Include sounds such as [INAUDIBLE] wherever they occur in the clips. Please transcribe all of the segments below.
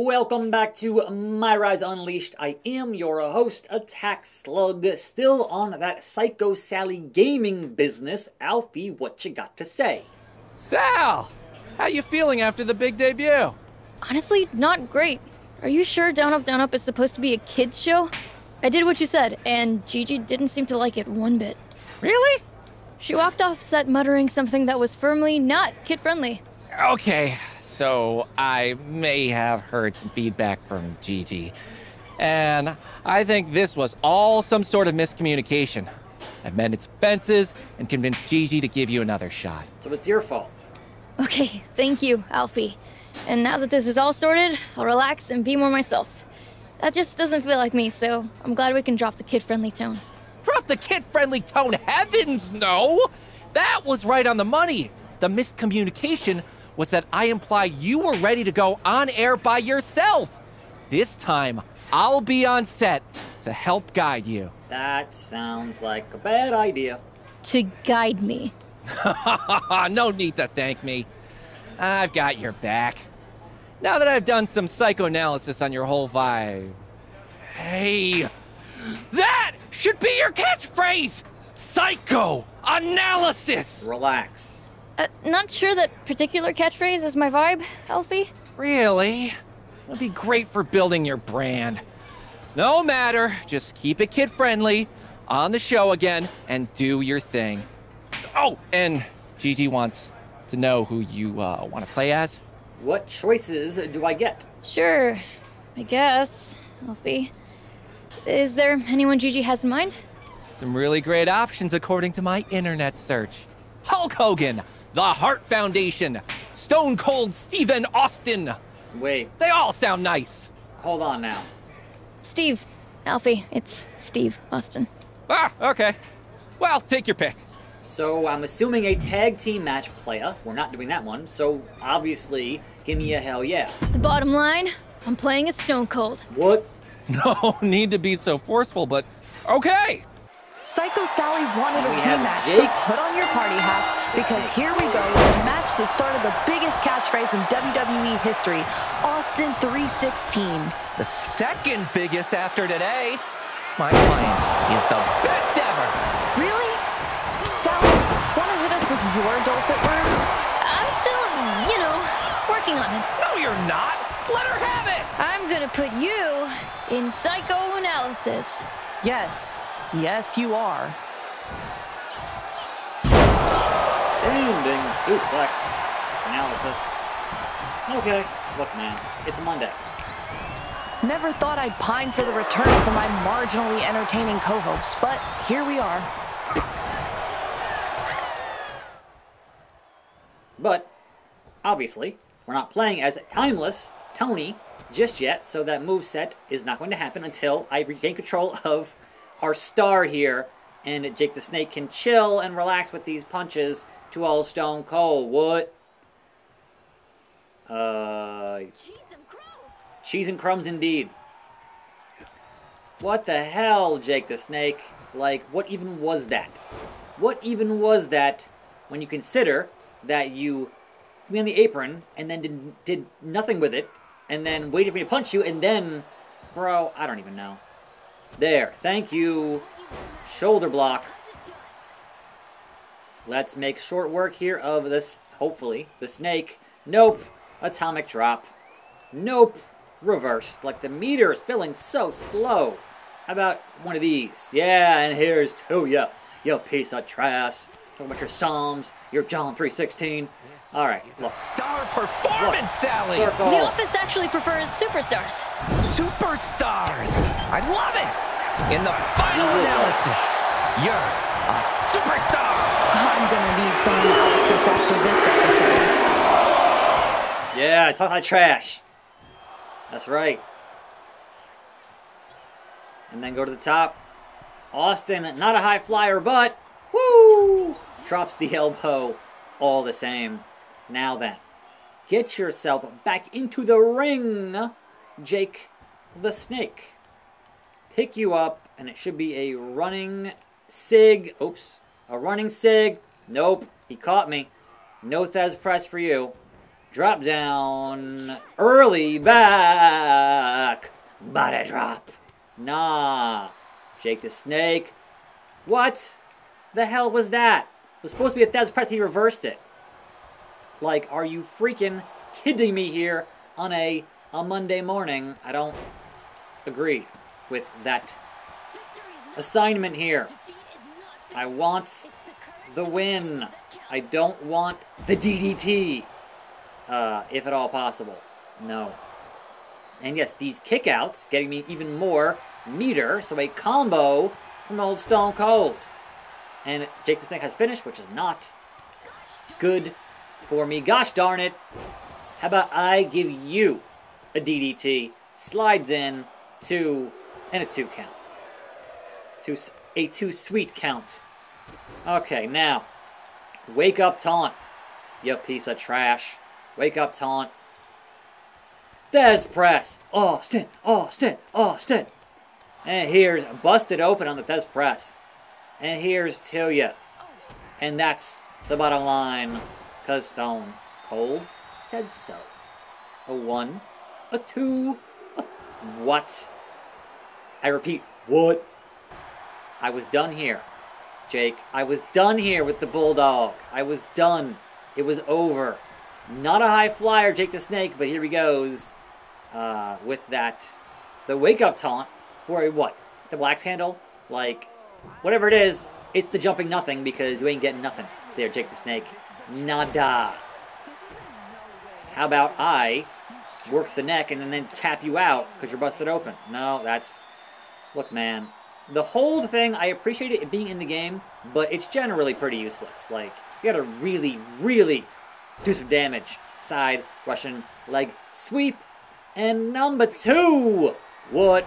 Welcome back to My Rise Unleashed. I am your host, Attack Slug, still on that Psycho Sally gaming business. Alfie, what you got to say? Sal, how you feeling after the big debut? Honestly, not great. Are you sure Down Up Down Up is supposed to be a kids show? I did what you said, and Gigi didn't seem to like it one bit. Really? She walked off set muttering something that was firmly not kid friendly. Okay, so I may have heard some feedback from Gigi. And I think this was all some sort of miscommunication. I mended some fences and convinced Gigi to give you another shot. So it's your fault. Okay, thank you, Alfie. And now that this is all sorted, I'll relax and be more myself. That just doesn't feel like me, so I'm glad we can drop the kid friendly tone. Drop the kid friendly tone, heavens no! That was right on the money. The miscommunication was that I imply you were ready to go on air by yourself. This time, I'll be on set to help guide you. That sounds like a bad idea. To guide me. [LAUGHS] no need to thank me. I've got your back. Now that I've done some psychoanalysis on your whole vibe. Hey, that should be your catchphrase! Psychoanalysis! Relax. Uh, not sure that particular catchphrase is my vibe, Alfie. Really? That'd be great for building your brand. No matter, just keep it kid friendly, on the show again, and do your thing. Oh, and Gigi wants to know who you uh, want to play as. What choices do I get? Sure, I guess, Alfie. Is there anyone Gigi has in mind? Some really great options according to my internet search. Hulk Hogan, The Heart Foundation, Stone Cold Steven Austin. Wait, They all sound nice. hold on now. Steve. Alfie, it's Steve Austin. Ah, okay. Well, take your pick. So I'm assuming a tag team match playa. We're not doing that one, so obviously, give me a hell yeah. The bottom line, I'm playing as Stone Cold. What? [LAUGHS] No need to be so forceful, but okay. Psycho Sally wanted a rematch Jake. to put on your party hats because here we go with a match that started the biggest catchphrase in WWE history, Austin 316. The second biggest after today. My clients is the best ever. Really? Sally, want to hit us with your dulcet words? I'm still, you know, working on it. No, you're not. Let her have it. I'm gonna put you in psychoanalysis. Yes. Yes, you are. Standing suplex analysis. Okay, look man, it's Monday. Never thought I'd pine for the return for my marginally entertaining co-hosts, but here we are. But obviously, we're not playing as Timeless Toni just yet, so that move set is not going to happen until I regain control of our star here, and Jake the Snake can chill and relax with these punches to all Stone Cold. What? Uh, cheese and crumbs indeed. What the hell, Jake the Snake? Like, what even was that? What even was that when you consider that you put me on the apron and then did, did nothing with it and then waited for me to punch you and then, bro, I don't even know. There, thank you. Shoulder block. Let's make short work here of this, hopefully, the snake. Nope. Atomic drop. Nope. Reversed. Like the meter is feeling so slow. How about one of these? Yeah, and here's to ya, you piece of trash. Talking about your Psalms, your John 3.16. All right, look. Star performance, Sally. Circle. The office actually prefers superstars. Superstars. I love it. In the final analysis, you're a superstar. I'm gonna need some analysis after this episode. Yeah, talk like trash. That's right. And then go to the top. Austin, not a high flyer, but woo! Drops the elbow all the same. Now then, get yourself back into the ring, Jake the Snake. Pick you up, and it should be a running sig. Oops. A running sig. Nope. He caught me. No Thesz press for you. Drop down. Early back. Body drop. Nah. Jake the Snake. What? The hell was that? It was supposed to be a Thesz press. He reversed it. Like, are you freaking kidding me here on a, a Monday morning? I don't agree with that assignment here. I want the win. I don't want the DDT, uh, if at all possible. No. And yes, these kickouts getting me even more meter, so a combo from Old Stone Cold. And Jake the Snake has finished, which is not good for me. Gosh darn it. How about I give you a DDT, slides in, two, and a two count. Two, a two sweet count. Okay, now, wake up taunt. You piece of trash. Wake up taunt. Thesz press. Austin, Austin, Austin. And here's busted open on the Thesz press. And here's to ya. And that's the bottom line. Cause Stone Cold said so. A one, a two, a what? I repeat, what? I was done here, Jake. I was done here with the Bulldog. I was done. It was over. Not a high flyer, Jake the Snake, but here he goes uh, with that. The wake up taunt for a what? The Black's handle? Like, whatever it is, it's the jumping nothing because you ain't getting nothing. There, Jake the Snake. Nada. How about I work the neck and then tap you out because you're busted open? No, that's. Look, man. The hold thing, I appreciate it being in the game, but it's generally pretty useless. Like, you gotta really, really do some damage. Side, Russian leg sweep. And number two, what?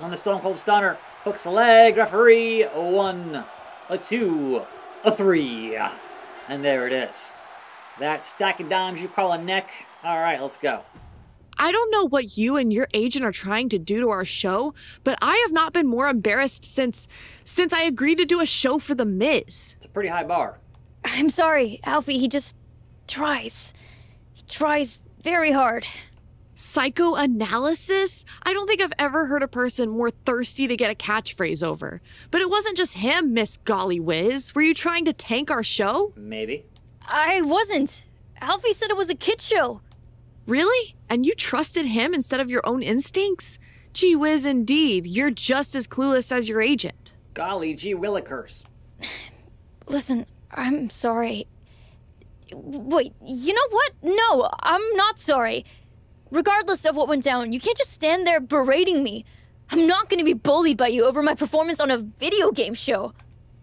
On the Stone Cold Stunner, hooks the leg, referee, one, a two, a three. And there it is. That stack of dimes you call a neck. All right, let's go. I don't know what you and your agent are trying to do to our show, but I have not been more embarrassed since since I agreed to do a show for the Miz. It's a pretty high bar. I'm sorry, Alfie. He just tries. He tries very hard. Psychoanalysis? I don't think I've ever heard a person more thirsty to get a catchphrase over. But it wasn't just him, Miss Golly Whiz. Were you trying to tank our show? Maybe. I wasn't. Alfie said it was a kid show. Really? And you trusted him instead of your own instincts? Gee whiz, indeed. You're just as clueless as your agent. Golly gee willikers. [SIGHS] Listen, I'm sorry. Wait, you know what? No, I'm not sorry. Regardless of what went down, you can't just stand there berating me. I'm not gonna be bullied by you over my performance on a video game show.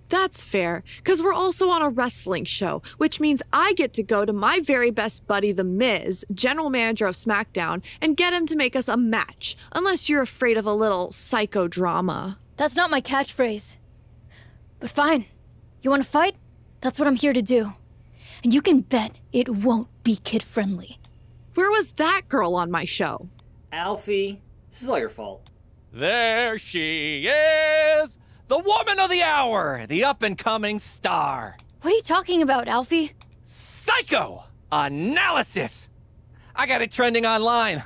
That's fair, because we're also on a wrestling show, which means I get to go to my very best buddy, The Miz, general manager of SmackDown, and get him to make us a match, unless you're afraid of a little psychodrama. That's not my catchphrase. But fine. You wanna fight? That's what I'm here to do. And you can bet it won't be kid friendly. Where was that girl on my show? Alfie, this is all your fault. There she is! The woman of the hour! The up and coming star! What are you talking about, Alfie? Psycho! Analysis! I got it trending online.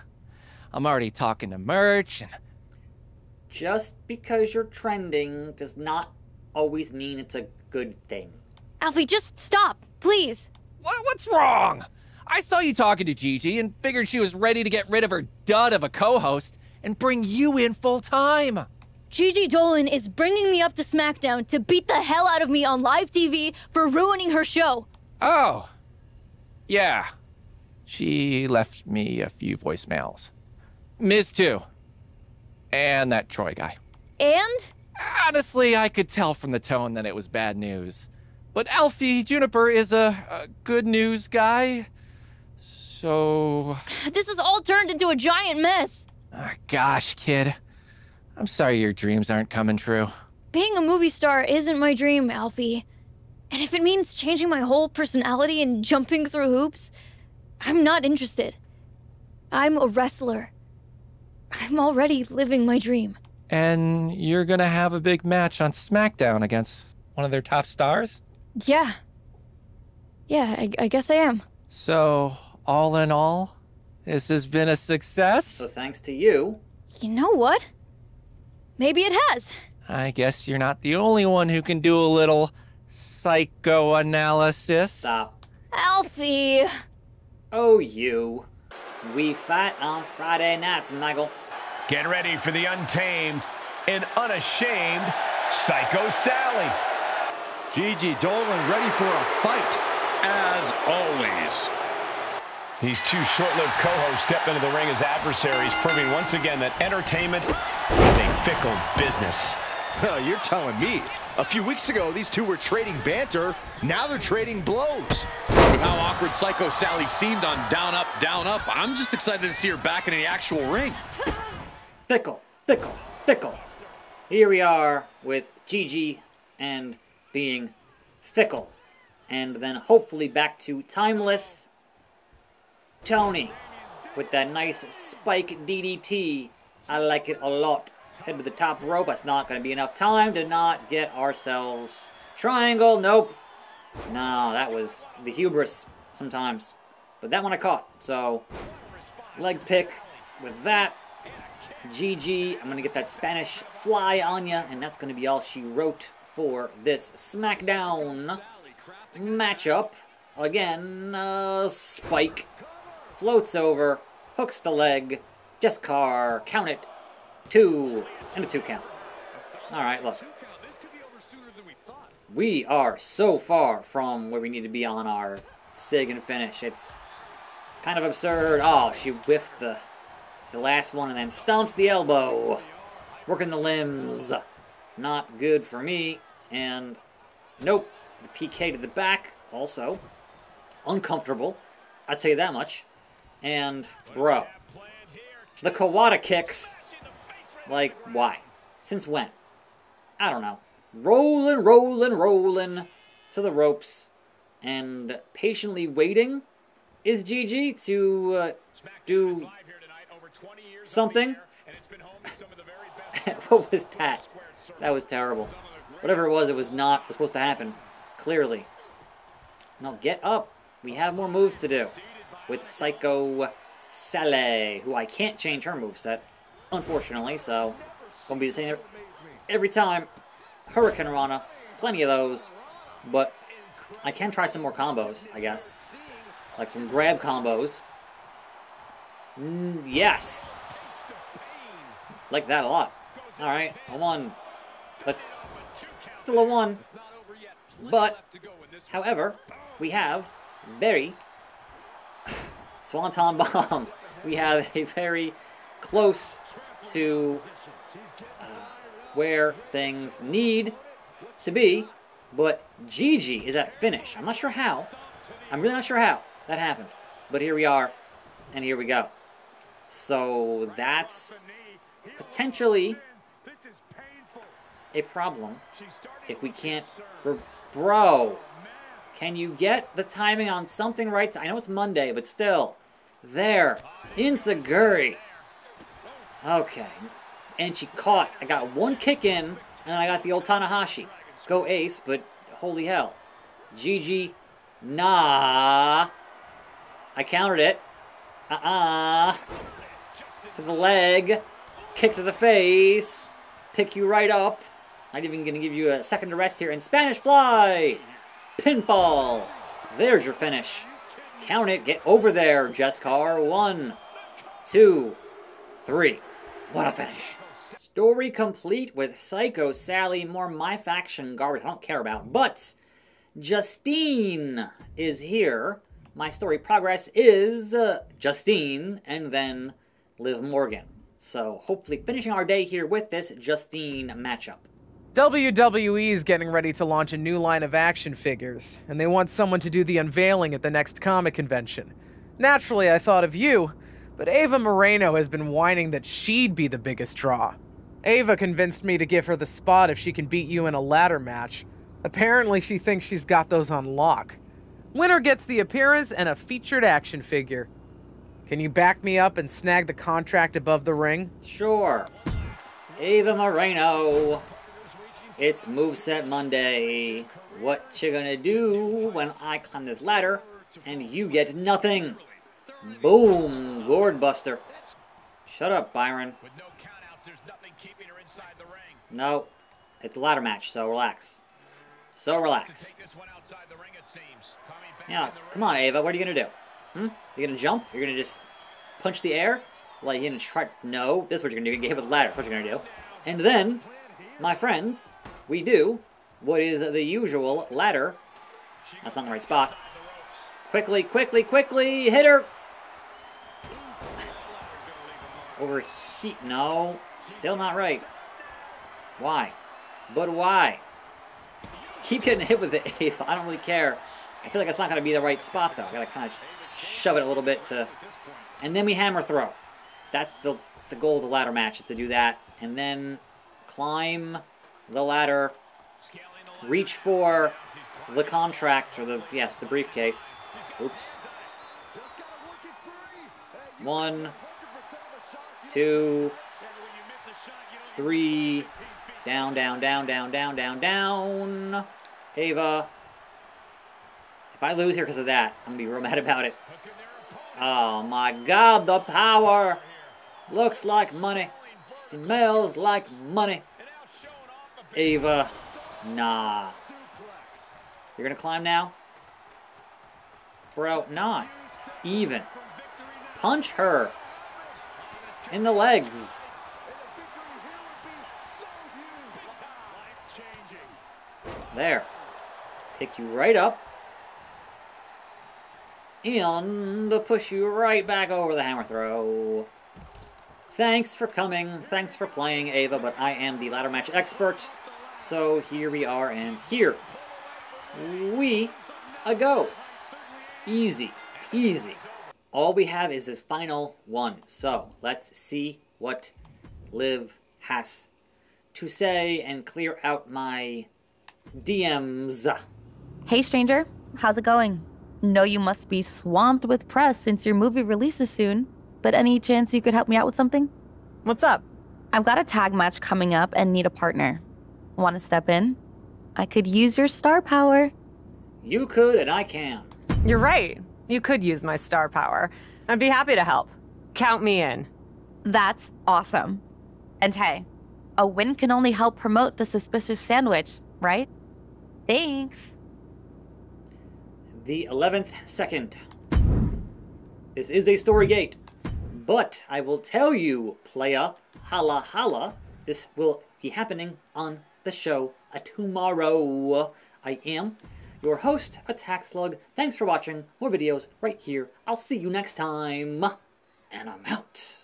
I'm already talking to merch and. Just because you're trending does not always mean it's a good thing. Alfie, just stop, please. What, what's wrong? I saw you talking to Gigi and figured she was ready to get rid of her dud of a co host and bring you in full time. Gigi Dolan is bringing me up to SmackDown to beat the hell out of me on live TV for ruining her show. Oh. Yeah. She left me a few voicemails. Miz, too. And that Troy guy. And? Honestly, I could tell from the tone that it was bad news. But Alfie Juniper is a, a good news guy. So. This has all turned into a giant mess. Ah, gosh, kid. I'm sorry your dreams aren't coming true. Being a movie star isn't my dream, Alfie. And if it means changing my whole personality and jumping through hoops, I'm not interested. I'm a wrestler. I'm already living my dream. And you're gonna have a big match on SmackDown against one of their top stars? Yeah. Yeah, I, I guess I am. So, all in all, this has been a success. So thanks to you, You know what? Maybe it has. I guess you're not the only one who can do a little psychoanalysis. stop. Alfie. Oh, you. We fight on Friday nights, Michael. Get ready for the untamed and unashamed Psycho Sally. Gigi Dolan ready for a fight. As always. These two short-lived co-hosts step into the ring as adversaries, proving once again that entertainment is a fickle business. [LAUGHS] You're telling me. A few weeks ago, these two were trading banter. Now they're trading blows. With how awkward Psycho Sally seemed on Down Up, Down Up, I'm just excited to see her back in the actual ring. Fickle, fickle, fickle. Here we are with Gigi and being fickle. And then hopefully back to timeless Toni with that nice spike DDT. I like it a lot. Head to the top rope. That's not going to be enough time to not get ourselves triangle. Nope. No, that was the hubris sometimes. But that one I caught. So, leg pick with that. Gigi. I'm going to get that Spanish fly on ya, and that's going to be all she wrote for this SmackDown matchup. Again, uh, Spike floats over, hooks the leg, just car, count it, two, and a two count. Alright, look. We are so far from where we need to be on our SIG and finish. It's kind of absurd. Oh, she whiffed the, the last one and then stomps the elbow. Working the limbs. Not good for me. And nope, the PK to the back also. Uncomfortable. I'd say that much. And, bro, the Kawada kicks. Like, why? Since when? I don't know. Rolling, rolling, rolling to the ropes. And patiently waiting is Gigi to uh, do something. [LAUGHS] what was that? That was terrible. Whatever it was, it was not supposed to happen. Clearly. Now get up. We have more moves to do with Psycho Sale, who I can't change her moveset, unfortunately, so gonna be the same every time. Hurricanrana, plenty of those, but I can try some more combos, I guess. Like some grab combos. Mm, yes! Like that a lot. Alright, a one. A, still a one. But, however, we have very Swanton Bomb. [LAUGHS] We have a very close to uh, where things need to be, but Gigi is at finish. I'm not sure how. I'm really not sure how that happened, but here we are, and here we go. So that's potentially a problem if we can't. Bro, can you get the timing on something right? I know it's Monday, but still. There. Enzuigiri. Okay. And she caught. I got one kick in, and I got the old Tanahashi. Go ace, but holy hell. Gigi. Nah. I countered it. Uh-uh. To the leg. Kick to the face. Pick you right up. Not even going to give you a second to rest here. And Spanish Fly. Pinfall. There's your finish. Count it. Get over there, Jess Carr. One, two, three. What a finish. Story complete with Psycho Sally, more my faction garbage I don't care about. But Justine is here. My story progress is uh, Justine and then Liv Morgan. So hopefully finishing our day here with this Justine matchup. WWE is getting ready to launch a new line of action figures, and they want someone to do the unveiling at the next comic convention. Naturally, I thought of you, but Ava Moreno has been whining that she'd be the biggest draw. Ava convinced me to give her the spot if she can beat you in a ladder match. Apparently, she thinks she's got those on lock. Winner gets the appearance and a featured action figure. Can you back me up and snag the contract above the ring? Sure. Ava Moreno. It's Moveset Monday. What you gonna do when I climb this ladder and you get nothing? Boom. Gourd buster. Shut up, Byron. No. It's the ladder match, so relax. So relax. Yeah, come on, Ava. What are you gonna do? Hmm? You gonna jump? You're gonna just punch the air? Like you're gonna try? No. This is what you're gonna do. You're gonna get hit with a ladder. What you're gonna do? And then, my friends, we do what is the usual ladder. That's not the right spot. Quickly, quickly, quickly, hit her. Overheat? No, still not right. Why? But why? Just keep getting hit with it, [LAUGHS] Ava. I don't really care. I feel like it's not going to be the right spot, though. I got to kind of shove it a little bit to... And then we hammer throw. That's the, the goal of the ladder match, is to do that. And then climb the ladder, reach for the contract, or the, yes, the briefcase. Oops. One, two, three, down, down, down, down, down, down, down. Ava. If I lose here because of that, I'm going to be real [LAUGHS] mad about it. Oh my god, the power! Looks like money. Smells like money. Ava. Nah. You're going to climb now? Bro, not. Even. Punch her. In the legs. There. Pick you right up. And push you right back over the hammer throw. Thanks for coming. Thanks for playing, Ava, but I am the ladder match expert. So here we are, and here we a go. Easy, easy. All we have is this final one. So let's see what Liv has to say and clear out my DMs. Hey, stranger. How's it going? Know you must be swamped with press since your movie releases soon, but any chance you could help me out with something? What's up? I've got a tag match coming up and need a partner. Want to step in? I could use your star power. You could, and I can. You're right. You could use my star power. I'd be happy to help. Count me in. That's awesome. And hey, a win can only help promote the suspicious sandwich, right? Thanks. The 11th second. This is a story gate. But I will tell you, playa, holla holla, this will be happening on the show a tomorrow. I am your host, Attack Slug. Thanks for watching. More videos right here. I'll see you next time. And I'm out.